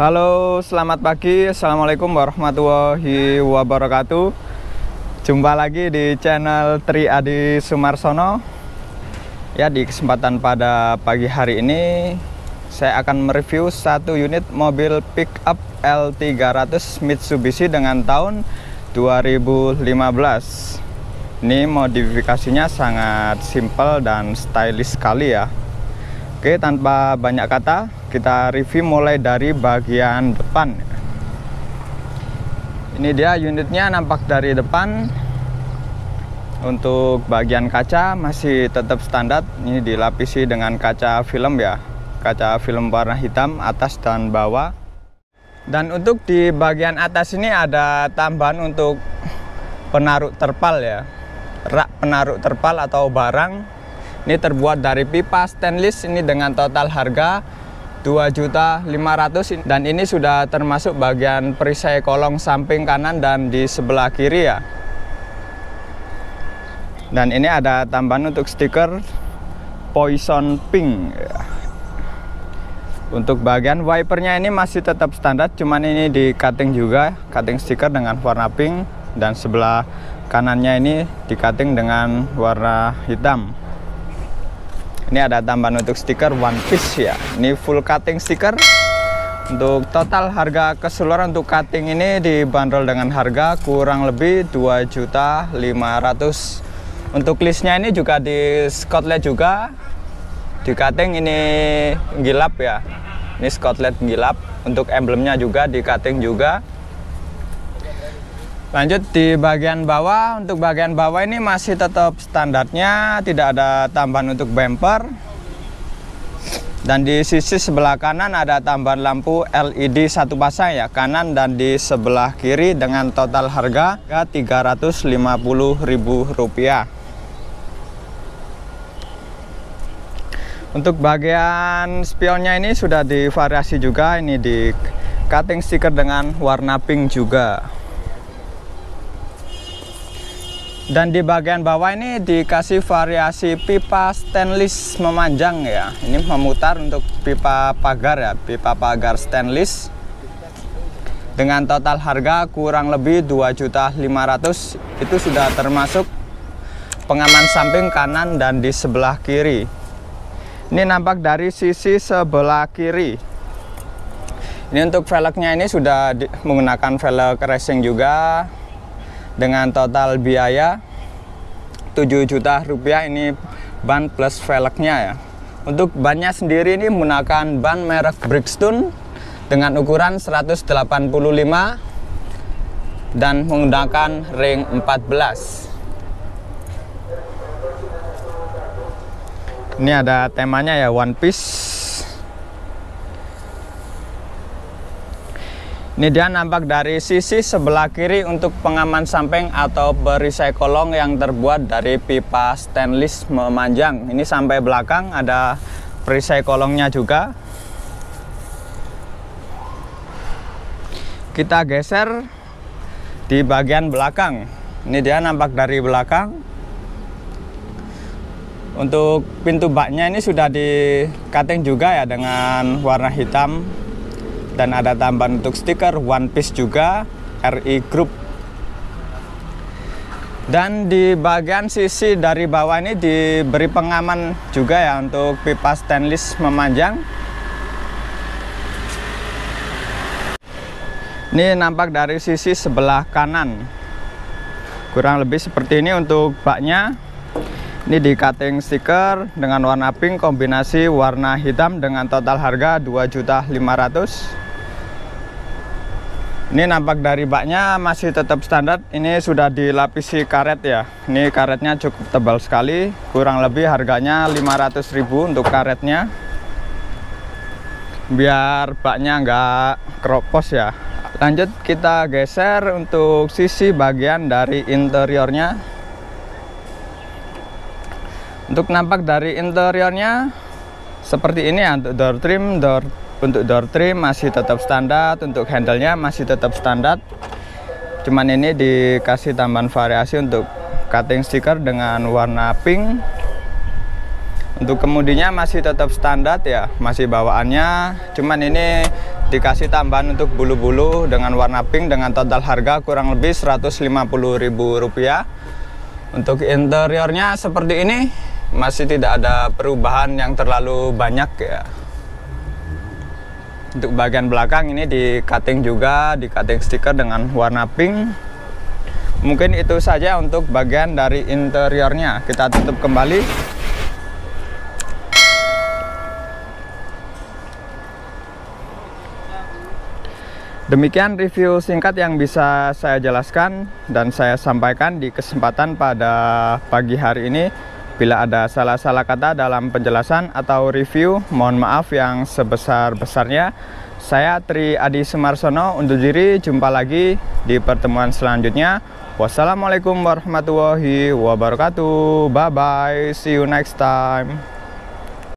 Halo, selamat pagi. Assalamualaikum warahmatullahi wabarakatuh. Jumpa lagi di channel Tri Adi Sumarsono. Ya, di kesempatan pada pagi hari ini saya akan mereview satu unit mobil pickup L300 Mitsubishi dengan tahun 2015. Ini modifikasinya sangat simple dan stylish sekali ya. Oke, tanpa banyak kata, kita review mulai dari bagian depan. Ini dia unitnya nampak dari depan. Untuk bagian kaca masih tetap standar. Ini dilapisi dengan kaca film ya. Kaca film warna hitam atas dan bawah. Dan untuk di bagian atas ini ada tambahan untuk penaruh terpal ya. Rak penaruh terpal atau barang ini terbuat dari pipa stainless ini dengan total harga 2.500 dan ini sudah termasuk bagian perisai kolong samping kanan dan di sebelah kiri ya. Dan ini ada tambahan untuk stiker Poison Pink. Untuk bagian wipernya ini masih tetap standar, cuman ini di cutting juga, cutting stiker dengan warna pink dan sebelah kanannya ini di cutting dengan warna hitam ini ada tambahan untuk stiker one piece ya. Ini full cutting stiker. Untuk total harga keseluruhan untuk cutting ini dibanderol dengan harga kurang lebih 2.500 untuk listnya ini juga di Scotland juga. Di cutting ini gilap ya. Ini Scotland gilap. Untuk emblemnya juga di cutting juga Lanjut di bagian bawah, untuk bagian bawah ini masih tetap standarnya, tidak ada tambahan untuk bumper. Dan di sisi sebelah kanan ada tambahan lampu LED satu pasang ya, kanan dan di sebelah kiri dengan total harga Rp350.000. Untuk bagian spionnya ini sudah divariasi juga, ini di cutting stiker dengan warna pink juga. Dan di bagian bawah ini dikasih variasi pipa stainless memanjang ya. Ini memutar untuk pipa pagar ya, pipa pagar stainless. Dengan total harga kurang lebih 2.500 itu sudah termasuk pengaman samping kanan dan di sebelah kiri. Ini nampak dari sisi sebelah kiri. Ini untuk velgnya ini sudah menggunakan velg racing juga dengan total biaya 7 juta rupiah ini ban plus velgnya ya. Untuk bannya sendiri ini menggunakan ban merek Bridgestone dengan ukuran 185 dan menggunakan ring 14 ini ada temanya ya One Piece Ini dia nampak dari sisi sebelah kiri untuk pengaman samping atau perisai kolong yang terbuat dari pipa stainless memanjang. Ini sampai belakang ada perisai kolongnya juga. Kita geser di bagian belakang. Ini dia nampak dari belakang. Untuk pintu baknya ini sudah di cutting juga ya dengan warna hitam dan ada tambahan untuk stiker One Piece juga RI Group. Dan di bagian sisi dari bawah ini diberi pengaman juga ya untuk pipa stainless memanjang. Ini nampak dari sisi sebelah kanan. Kurang lebih seperti ini untuk baknya. Ini di cutting stiker dengan warna pink kombinasi warna hitam dengan total harga 2.500 ini nampak dari baknya masih tetap standar. Ini sudah dilapisi karet ya. Ini karetnya cukup tebal sekali. Kurang lebih harganya 500.000 untuk karetnya. Biar baknya nggak keropos ya. Lanjut kita geser untuk sisi bagian dari interiornya. Untuk nampak dari interiornya seperti ini ya untuk door trim, door untuk door trim masih tetap standar untuk handle-nya masih tetap standar. Cuman ini dikasih tambahan variasi untuk cutting stiker dengan warna pink. Untuk kemudinya masih tetap standar ya masih bawaannya. Cuman ini dikasih tambahan untuk bulu-bulu dengan warna pink dengan total harga kurang lebih Rp150.000 untuk interiornya seperti ini masih tidak ada perubahan yang terlalu banyak ya untuk bagian belakang ini di cutting juga di cutting stiker dengan warna pink. Mungkin itu saja untuk bagian dari interiornya. Kita tutup kembali. Demikian review singkat yang bisa saya jelaskan dan saya sampaikan di kesempatan pada pagi hari ini. Bila ada salah-salah kata dalam penjelasan atau review, mohon maaf yang sebesar-besarnya. Saya Tri Adi Semarsono undur diri, jumpa lagi di pertemuan selanjutnya. Wassalamualaikum warahmatullahi wabarakatuh. Bye bye, see you next time.